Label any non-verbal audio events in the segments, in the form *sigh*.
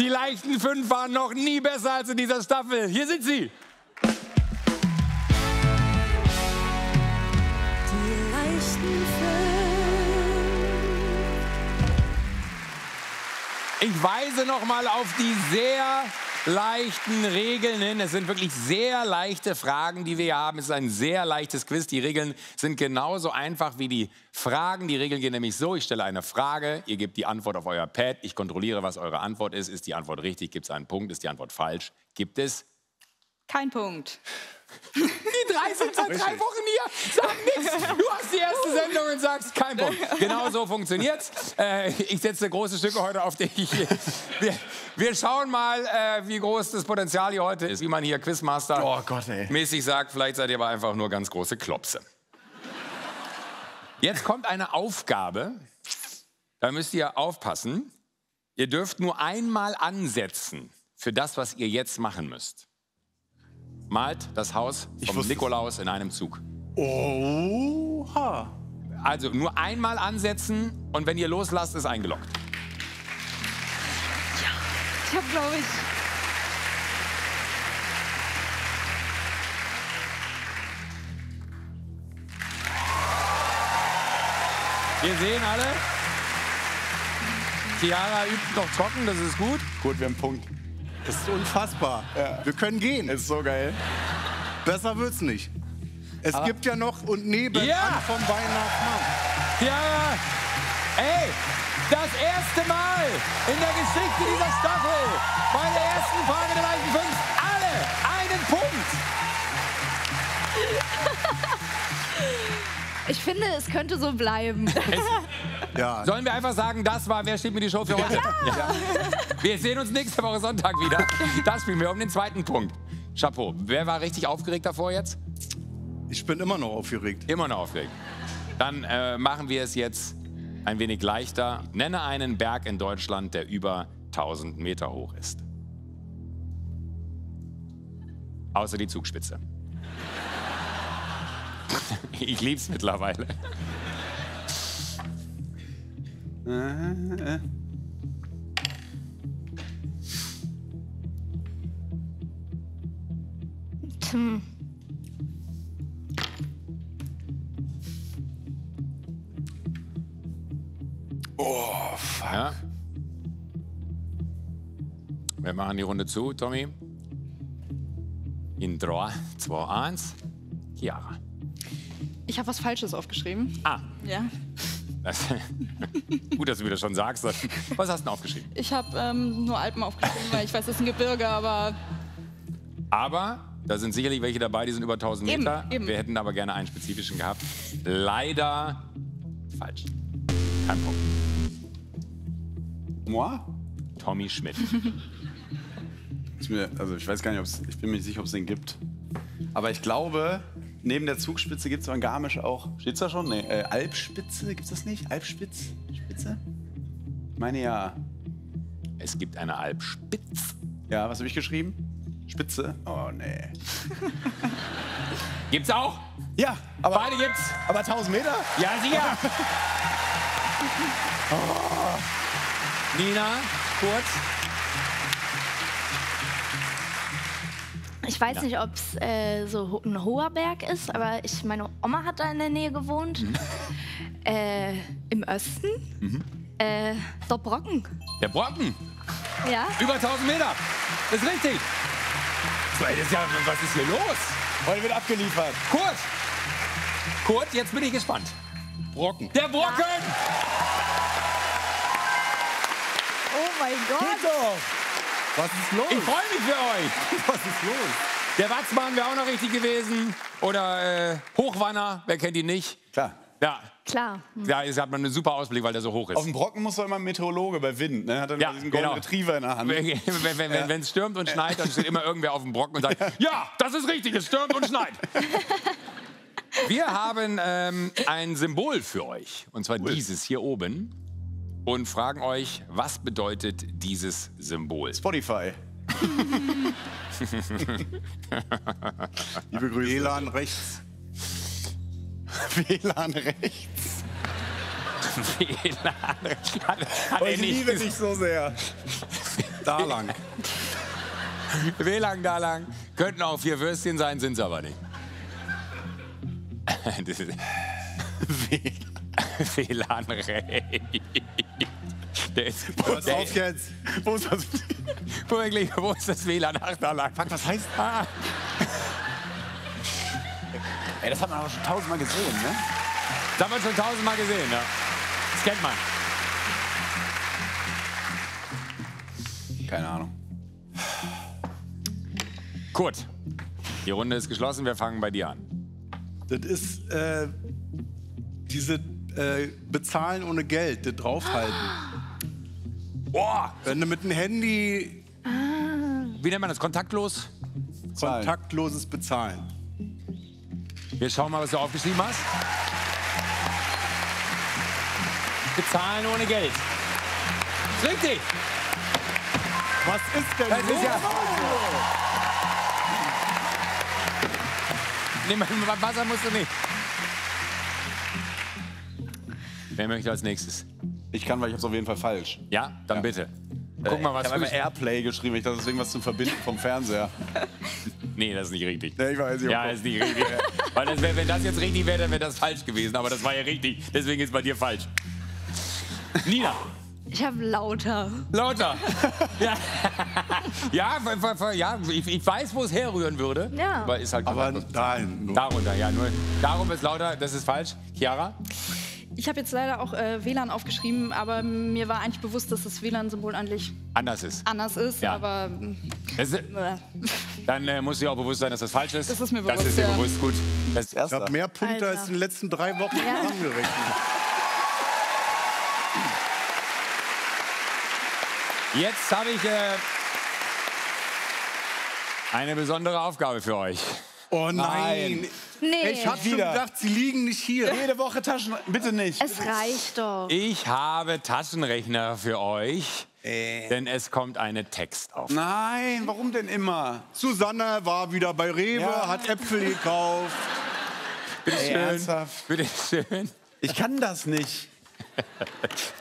Die leichten fünf waren noch nie besser als in dieser Staffel. Hier sind sie. Die leichten Ich weise noch mal auf die sehr leichten Regeln hin. Es sind wirklich sehr leichte Fragen, die wir hier haben. Es ist ein sehr leichtes Quiz. Die Regeln sind genauso einfach wie die Fragen. Die Regeln gehen nämlich so, ich stelle eine Frage, ihr gebt die Antwort auf euer Pad, ich kontrolliere, was eure Antwort ist. Ist die Antwort richtig, gibt es einen Punkt. Ist die Antwort falsch, gibt es Kein Punkt. Die drei sind seit drei Wochen hier, sagen nichts. Du hast die erste Sendung und sagst kein Punkt. Genau so funktioniert's. Äh, ich setze große Stücke heute auf dich. Wir, wir schauen mal, äh, wie groß das Potenzial hier heute ist. Wie man hier Quizmaster Oh Gott, mäßig sagt, vielleicht seid ihr aber einfach nur ganz große Klopse. Jetzt kommt eine Aufgabe. Da müsst ihr aufpassen. Ihr dürft nur einmal ansetzen für das, was ihr jetzt machen müsst. Malt das Haus vom Nikolaus in einem Zug. Oha. Also nur einmal ansetzen und wenn ihr loslasst, ist eingeloggt. Ich habe, glaube ich. Wir sehen alle. Chiara übt noch trocken, das ist gut. Gut, wir haben einen Punkt. Das ist unfassbar. Wir können gehen. Ist so geil. Besser wird's nicht. Es gibt ja noch und nebenan Ja. vom Weihnachtsmann. Chiara, ey, das erste Mal in der Geschichte dieser Staffel bei der ersten Frage der leichten fünf alle einen Punkt. Ich finde, es könnte so bleiben. Ja. Sollen wir einfach sagen, das war Wer steht mir die Show für heute? Ja. Wir sehen uns nächste Woche Sonntag wieder. Das spielen wir um den zweiten Punkt. Chapeau. Wer war richtig aufgeregt davor jetzt? Ich bin immer noch aufgeregt. Immer noch aufgeregt. Dann äh, machen wir es jetzt ein wenig leichter. Nenne einen Berg in Deutschland, der über 1000 Meter hoch ist. Außer die Zugspitze. *laughs* Ich lieb's mittlerweile. Oh, fuck. Ja. Wir machen die Runde zu, Tommy. In 3, 2, 1. Chiara. Ich habe was Falsches aufgeschrieben. Ah, Ja. das, *laughs* gut, dass du mir das schon sagst. Was hast du denn aufgeschrieben? Ich habe ähm, nur Alpen aufgeschrieben, weil ich weiß, das ist ein Gebirge, aber Aber da sind sicherlich welche dabei, die sind über 1000 Eben, Meter. eben. Wir hätten aber gerne einen spezifischen gehabt. Leider falsch. Kein Punkt. Moi? Tommy Schmidt. *laughs* Ist mir, also ich weiß gar nicht, ob's, ich bin mir nicht sicher, ob es den gibt. Aber ich glaube, neben der Zugspitze gibt es in Garmisch auch. Steht's da schon? Nee, äh, Alpspitze, gibt's das nicht? Alpspitz? Spitze? Ich meine ja. Es gibt eine Alpspitz. Ja, was habe ich geschrieben? Spitze? Oh, nee. *laughs* Gibt's auch? Ja, aber, Beide gibt's. aber 1000 Meter? Ja, sicher. *laughs* Oh. Nina, kurz. Ich weiß Ja. nicht, ob es äh, so ein hoher Berg ist, aber ich, meine Oma hat da in der Nähe gewohnt. Mhm. *laughs* Äh, Im Osten. Äh, der Brocken. Der Brocken. Ja. Über 1000 Meter. Ist richtig. Ja, was ist hier los? Heute wird abgeliefert. Kurt. Kurt, jetzt bin ich gespannt. Brocken. Der Brocken. oh mein Gott. Was ist los? Ich freue mich für euch. *laughs* Was ist los? Der Watzmann wäre auch noch richtig gewesen. Oder äh, Hochwanner, wer kennt ihn nicht? Klar. Ja, Klar. da ist, hat man einen super Ausblick, weil der so hoch Auf ist. dem Brocken muss doch immer ein Meteorologe bei Wind, ne? Hat dann Ja, diesen Golden genau. Retriever in der Hand. Wenn es wenn, wenn, wenn's stürmt und schneit, dann steht immer irgendwer auf dem Brocken und sagt, ja, das ist richtig, es stürmt und schneit. *laughs* Wir haben ähm, ein Symbol für euch, und zwar dieses hier oben, und fragen euch, was bedeutet dieses Symbol? Spotify. *laughs* Liebe Grüße. WLAN rechts. *laughs* WLAN rechts. hat, hat Oh, er ich liebe dich so sehr. Da lang. WLAN da lang. Könnten auch vier Würstchen sein, sind es aber nicht. *laughs* Das *laughs* WLAN Ray. Der ist, Hör der, auf jetzt. Wo ist das? wirklich, wo ist das WLAN? Ach, da lang. Fuck, was heißt Ah, Ey, das hat man aber schon tausendmal gesehen, ne? das haben wir schon tausendmal gesehen, ja. Das kennt man. Keine Ahnung. Kurt, die Runde ist geschlossen, wir fangen bei dir an. Das ist äh, diese äh, Bezahlen ohne Geld, das draufhalten. Boah! Wenn du mit dem Handy Wie nennt man das? Kontaktlos? Kontaktloses Bezahlen. Wir schauen mal, was du aufgeschrieben hast. Bezahlen ohne Geld. Richtig! Was ist denn Das los? ist ja. Nee, Wasser musst du nicht. Wer möchte als nächstes? Ich kann, weil ich hab's auf jeden Fall falsch. Ja, dann bitte. Guck mal, was ich habe Airplay geschrieben. Ich dachte, das ist irgendwas zum Verbinden vom Fernseher. *laughs* Nee, das ist nicht richtig. Ja, ich weiß nicht. Ja, ist nicht richtig. *laughs* Weil das wär, wenn das jetzt richtig wäre, dann wäre das falsch gewesen. Aber das war ja richtig. Deswegen ist bei dir falsch. Nina. Ich habe lauter. Lauter. *laughs* ja, ja, ver- ver- ver- ja ich, ich weiß, wo es herrühren würde. Ja. Aber ist halt Aber nein. Nur. Darunter, ja, nur. Darum ist lauter, das ist falsch. Chiara? Ich habe jetzt leider auch äh, WLAN aufgeschrieben, aber mir war eigentlich bewusst, dass das WLAN-Symbol eigentlich Anders ist. anders ist. Ja. Aber Das äh, dann äh, muss dir auch bewusst sein, dass das falsch ist. Das ist mir Das bewusst, ist dir ja. bewusst, gut. Das, Ich habe mehr Punkte Alter. als in den letzten drei Wochen zusammengerechnet. jetzt habe ich äh, eine besondere Aufgabe für euch. Oh nein. Nee, Ich hab schon gedacht, sie liegen nicht hier. Jede Woche Taschen. Bitte nicht. es reicht doch. Ich habe Taschenrechner für euch, Äh. denn es kommt eine Textaufgabe. Nein, warum denn immer? Susanne war wieder bei Rewe, Ja. hat Äpfel gekauft. Bitte Ey, schön. ernsthaft? Bitte schön. Ich kann das nicht.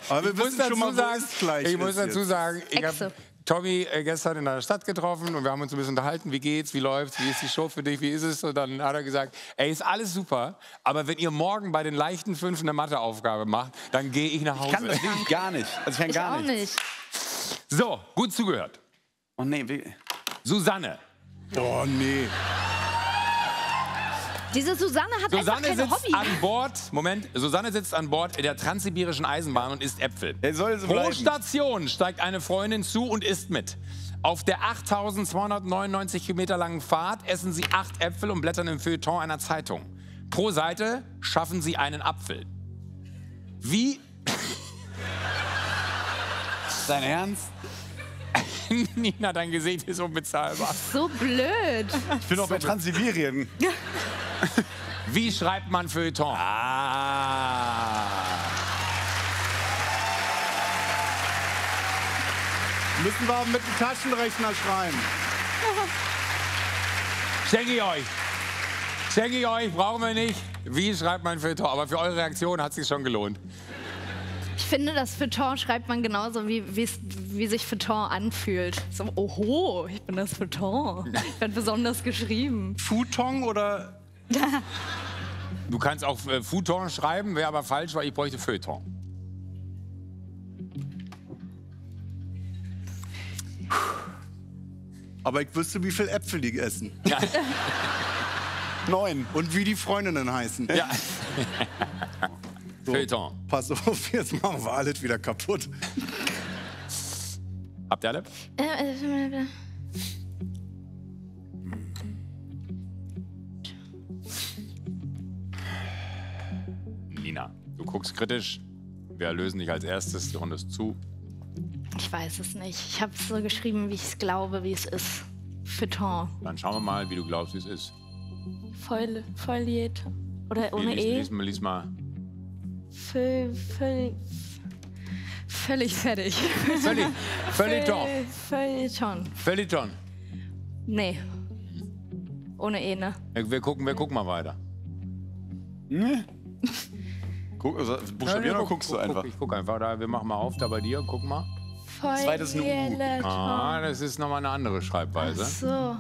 Aber wir Ich muss wissen schon mal, sagen, ich muss dazu jetzt. sagen, ich habe Tommy äh, gestern in der Stadt getroffen und wir haben uns ein bisschen unterhalten, wie geht's, wie läuft's, wie ist die Show für dich, wie ist es? Und dann hat er gesagt, ey, ist alles super, aber wenn ihr morgen bei den leichten fünf eine Matheaufgabe macht, dann gehe ich nach Ich Hause. kann das wirklich gar nicht. Also ich kann Ich gar auch nicht. nicht. So, gut zugehört. Oh nee, wie- Susanne. Oh nee. Diese Susanne hat Susanne einfach kein sitzt Hobby. an Bord, Moment, Susanne sitzt an Bord der transsibirischen Eisenbahn und isst Äpfel. Er soll so Pro bleiben. Station steigt eine Freundin zu und isst mit. Auf der 8299 Kilometer langen Fahrt essen sie acht Äpfel und blättern im Feuilleton einer Zeitung. Pro Seite schaffen sie einen Apfel. Wie, Dein Ernst? Nina, dein Gesicht ist unbezahlbar. So blöd. Ich bin doch bei Transsibirien. *laughs* Wie schreibt man Feuilleton? Ah. Müssen wir mit dem Taschenrechner schreiben. Schenke ich euch. Schenke ich euch, brauchen wir nicht. Wie schreibt man Feuilleton? Aber für eure Reaktion hat es sich schon gelohnt. Ich finde, das Feuilleton schreibt man genauso, wie, wie sich Feuilleton anfühlt. So, oho, ich bin das Feuilleton. Ich bin besonders geschrieben. Futon oder *laughs* Du kannst auch äh, Futon schreiben, wäre aber falsch, weil ich bräuchte Feuilleton. Aber ich wüsste, wie viel Äpfel die essen. *laughs* Neun. Und wie die Freundinnen heißen. Ja. *laughs* Feuilleton. Pass auf, jetzt machen wir alles wieder kaputt. Habt ihr alle? Äh, äh, Nina, du guckst kritisch. Wir lösen dich als erstes. Die Runde ist zu. ich weiß es nicht. Ich habe es so geschrieben, wie ich es glaube, wie es ist. Feuilleton. Dann schauen wir mal, wie du glaubst, wie es ist. Foil, Foliet. Oder ohne lies, E. lies, mal- lies mal. Völ, völ, völlig fertig. Völlig. Feuilleton. Völ- Feuilleton. Feuilleton. Nee. Ohne E, ne? Wir gucken, wir gucken mal weiter. *laughs* Guck, also, buchstabieren oder guckst du guck, einfach? Guck, ich guck einfach. Da, wir machen mal auf, da bei dir. Guck mal. Zweites ein U. Ah, das ist nochmal eine andere Schreibweise. So.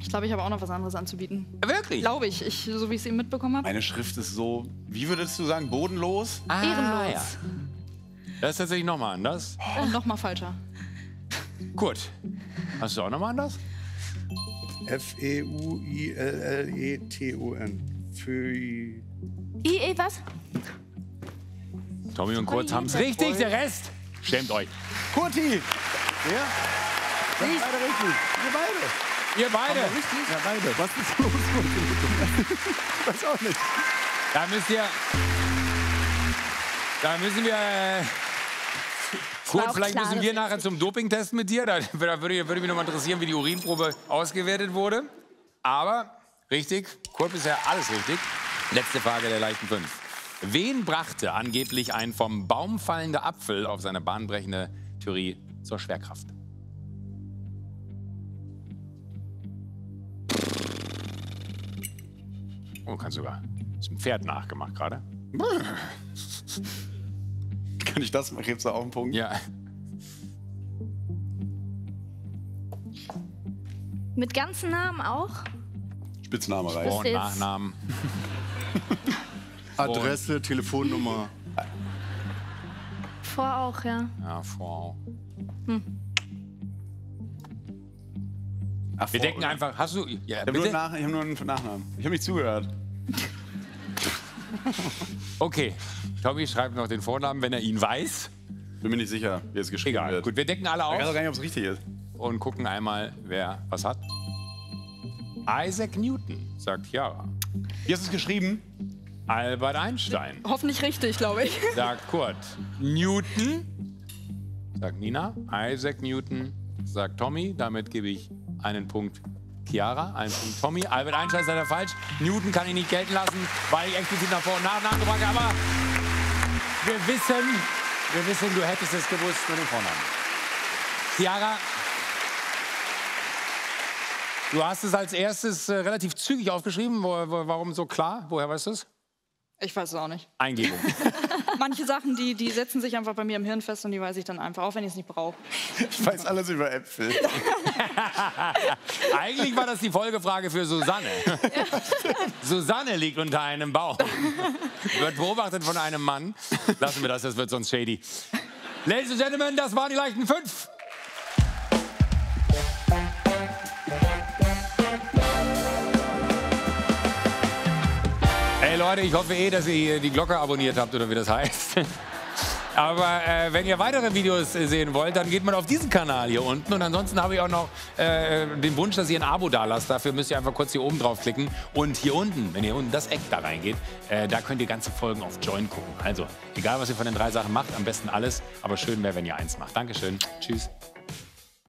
Ich glaube, ich habe auch noch was anderes anzubieten. Wirklich? Glaube ich, ich, so wie ich es eben mitbekommen habe. Meine Schrift ist so, wie würdest du sagen, bodenlos? Ah, Ehrenlos. ja. Das ist tatsächlich nochmal anders. Und nochmal falscher. Gut. Hast du auch nochmal anders? E F-E-U-I-L-L-E-T-O-N. Für I, I, was? Tommy und Kurt haben es richtig, der Rest schämt euch. Kurti! Ja? Das ist beide richtig. Wir beide. Ihr beide. Ja, beide. Was ist los, weiß auch nicht. Da müsst ihr. Da müssen wir. Äh, auch vielleicht klar, müssen wir nachher zum Dopingtest mit dir. Da, da würde, würde mich noch mal interessieren, wie die Urinprobe ausgewertet wurde. Aber richtig, Kurt bisher alles richtig. Letzte Frage der leichten fünf. Wen brachte angeblich ein vom Baum fallender Apfel auf seine bahnbrechende Theorie zur Schwerkraft? Oh, kannst sogar. Ist ein Pferd nachgemacht gerade. *laughs* Kann ich das mal? Gibt's da auch einen Punkt? Ja. Mit ganzen Namen auch? Spitzname Vor- reicht. und jetzt- Nachnamen. *laughs* Adresse, Telefonnummer. Vor auch, ja. Ja, Frau. Ach, Wir denken einfach, hast du. Ja, Ich habe nur, Nach- ich hab nur einen Nachnamen. Ich habe nicht zugehört. *laughs* Okay. Tommy schreibt noch den Vornamen, wenn er ihn weiß. Bin mir nicht sicher, wie es geschrieben Egal. wird. Gut, wir decken alle Ich weiß auch auf gar nicht, ob es richtig ist. und gucken einmal, wer was hat. Isaac Newton, sagt Chiara. Wie hast du es geschrieben? Albert Einstein, Hoffentlich richtig, glaube ich. *laughs* sagt Kurt. Newton, sagt Nina. Isaac Newton, sagt Tommy. Damit gebe ich einen Punkt Chiara, einen Punkt Tommy. Albert Einstein ist leider falsch. Newton kann ich nicht gelten lassen, weil ich explizit nach Vor- und Nachnamen gefragt habe. Aber wir wissen, wir wissen, du hättest es gewusst, nur den Vornamen. Chiara, du hast es als erstes äh, relativ zügig aufgeschrieben. Wo, wo, warum so klar? Woher weißt du es? Ich weiß es auch nicht. Eingebung. *laughs* Manche Sachen, die, die setzen sich einfach bei mir im Hirn fest und die weiß ich dann einfach, auch wenn ich es nicht brauche. Ich weiß alles über Äpfel. *laughs* Eigentlich war das die Folgefrage für Susanne. *laughs* Susanne liegt unter einem Baum. Wird beobachtet von einem Mann. Lassen wir das, das wird sonst shady. Ladies and Gentlemen, das waren die leichten fünf. Hey Leute, ich hoffe eh, dass ihr die Glocke abonniert habt oder wie das heißt. *laughs* Aber äh, wenn ihr weitere Videos sehen wollt, dann geht mal auf diesen Kanal hier unten. Und ansonsten habe ich auch noch äh, den Wunsch, dass ihr ein Abo da lasst. Dafür müsst ihr einfach kurz hier oben draufklicken. Und hier unten, wenn ihr unten das Eck da reingeht, äh, da könnt ihr ganze Folgen auf Join gucken. Also, egal was ihr von den drei Sachen macht, am besten alles. Aber schön wäre, wenn ihr eins macht. Dankeschön. Tschüss.